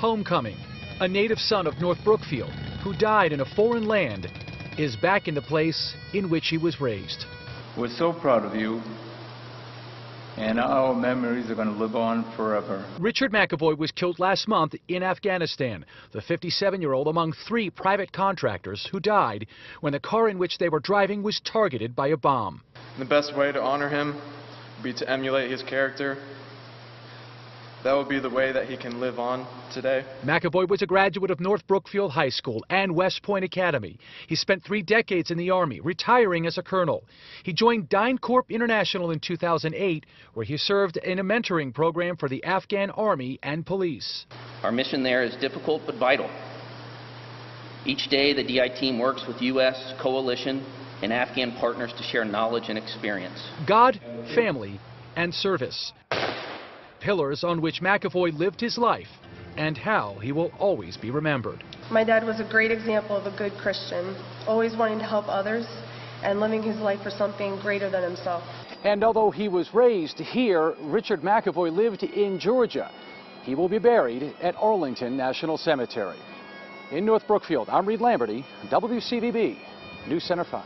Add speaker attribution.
Speaker 1: Homecoming, a native son of North Brookfield who died in a foreign land, is back in the place in which he was raised.
Speaker 2: We're so proud of you, and our memories are going to live on forever.
Speaker 1: Richard McEvoy was killed last month in Afghanistan, the 57-year-old among three private contractors who died when the car in which they were driving was targeted by a bomb.
Speaker 3: The best way to honor him would be to emulate his character. That would be the way that he can live on today.
Speaker 1: McEvoy was a graduate of North Brookfield High School and West Point Academy. He spent three decades in the Army, retiring as a colonel. He joined DynCorp International in 2008, where he served in a mentoring program for the Afghan Army and police.
Speaker 4: Our mission there is difficult but vital. Each day, the DI team works with U.S., coalition, and Afghan partners to share knowledge and experience.
Speaker 1: God, family, and service. Pillars on which McEvoy lived his life and how he will always be remembered.
Speaker 5: My dad was a great example of a good Christian, always wanting to help others and living his life for something greater than himself.
Speaker 1: And although he was raised here, Richard McEvoy lived in Georgia. He will be buried at Arlington National Cemetery. In North Brookfield, I'm Reid Lamberty, WCVB, News Center 5.